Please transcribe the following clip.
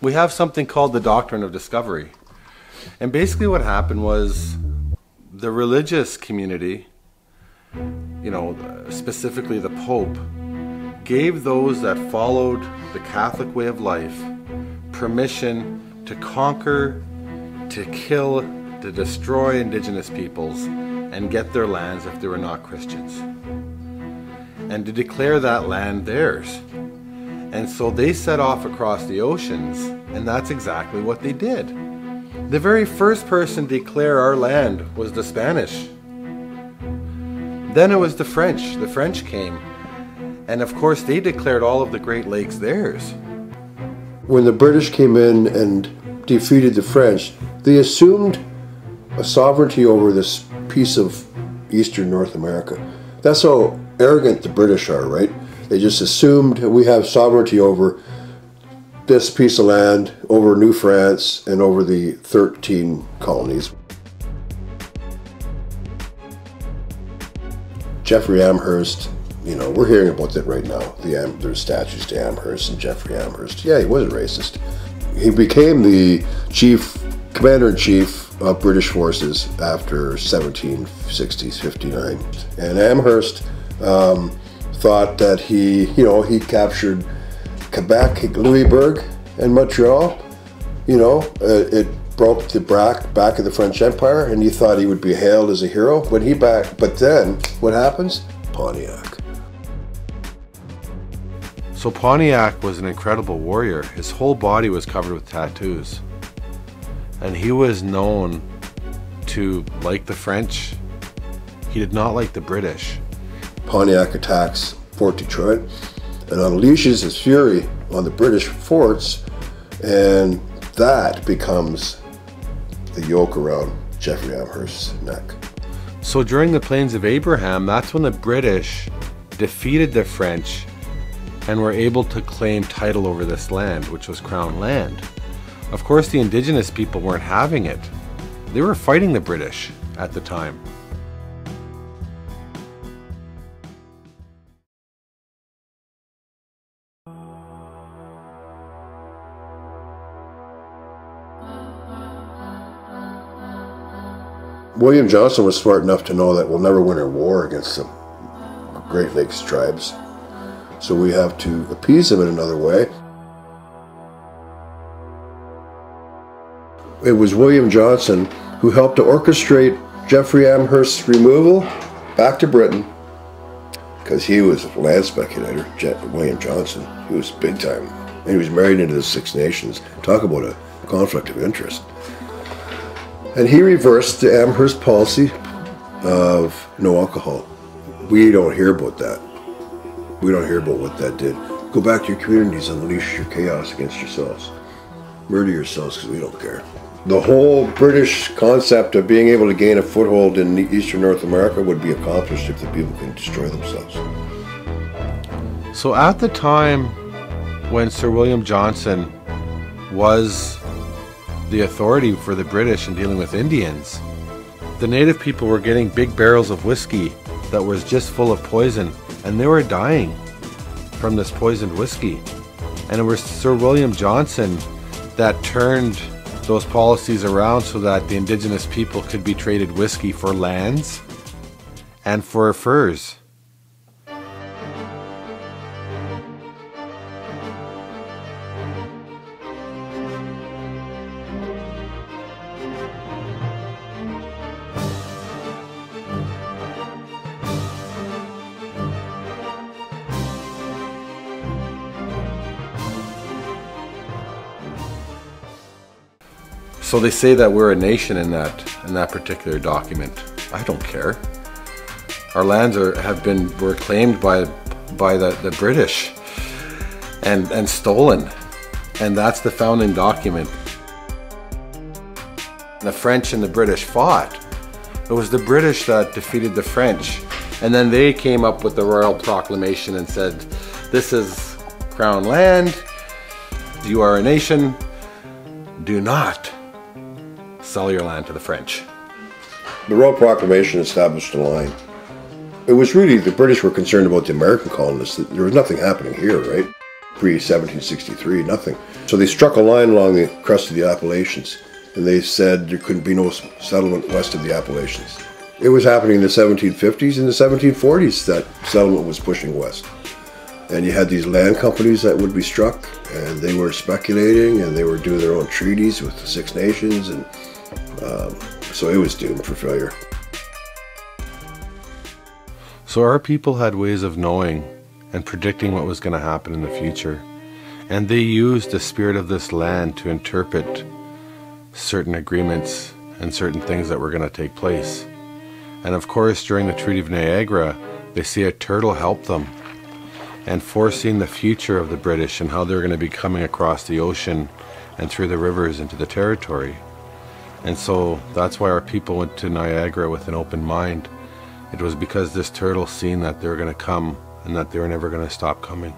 we have something called the doctrine of discovery. And basically, what happened was the religious community, you know, specifically the Pope, gave those that followed the Catholic way of life permission to conquer, to kill, to destroy indigenous peoples, and get their lands if they were not Christians. And to declare that land theirs. And so they set off across the oceans, and that's exactly what they did. The very first person to declare our land was the Spanish. Then it was the French. The French came. And of course, they declared all of the Great Lakes theirs. When the British came in and defeated the French, they assumed a sovereignty over this piece of eastern North America. That's how arrogant the British are, right? They just assumed we have sovereignty over this piece of land, over New France, and over the 13 colonies. Jeffrey Amherst, you know, we're hearing about that right now. The Am- there's statues to Amherst and Jeffrey Amherst. Yeah, he was a racist. He became the chief, commander in chief of British forces after 1760s, 59. And Amherst um, thought that he, you know, he captured Quebec, Louisbourg, and Montreal. You know, uh, it broke the back back of the French Empire, and he thought he would be hailed as a hero. When he back, but then what happens? Pontiac. So Pontiac was an incredible warrior. His whole body was covered with tattoos. And he was known to like the French. He did not like the British. Pontiac attacks Fort Detroit and unleashes his fury on the British forts, and that becomes the yoke around Jeffrey Amherst's neck. So during the Plains of Abraham, that's when the British defeated the French and were able to claim title over this land, which was Crown land. Of course, the indigenous people weren't having it. They were fighting the British at the time. William Johnson was smart enough to know that we'll never win a war against the Great Lakes tribes. So we have to appease them in another way. It was William Johnson who helped to orchestrate Jeffrey Amherst's removal back to Britain because he was a land speculator, William Johnson. He was big time. And he was married into the Six Nations. Talk about a conflict of interest. And he reversed the Amherst policy of no alcohol. We don't hear about that. We don't hear about what that did. Go back to your communities and unleash your chaos against yourselves. Murder yourselves because we don't care. The whole British concept of being able to gain a foothold in eastern North America would be accomplished if the people can destroy themselves. So at the time when Sir William Johnson was the authority for the British in dealing with Indians, the native people were getting big barrels of whiskey that was just full of poison, and they were dying from this poisoned whiskey. And it was Sir William Johnson that turned those policies around so that the indigenous people could be traded whiskey for lands and for furs. So they say that we're a nation in that in that particular document. I don't care. Our lands are have been were claimed by by the, the British and and stolen. And that's the founding document. The French and the British fought. It was the British that defeated the French. And then they came up with the Royal Proclamation and said, This is Crown land. You are a nation. Do not sell your land to the French. The Royal Proclamation established a line. It was really the British were concerned about the American colonists. There was nothing happening here, right? pre 1763, nothing. So they struck a line along the crest of the Appalachians and they said there couldn't be no settlement west of the Appalachians. It was happening in the 1750s and the 1740s that settlement was pushing west. And you had these land companies that would be struck, and they were speculating, and they were doing their own treaties with the Six Nations, and um, so it was doomed for failure. So our people had ways of knowing and predicting what was going to happen in the future. And they used the spirit of this land to interpret certain agreements and certain things that were going to take place. And of course, during the Treaty of Niagara, they see a turtle help them and foreseeing the future of the British and how they're going to be coming across the ocean and through the rivers into the territory. And so that's why our people went to Niagara with an open mind. It was because this turtle seen that they were going to come and that they were never going to stop coming.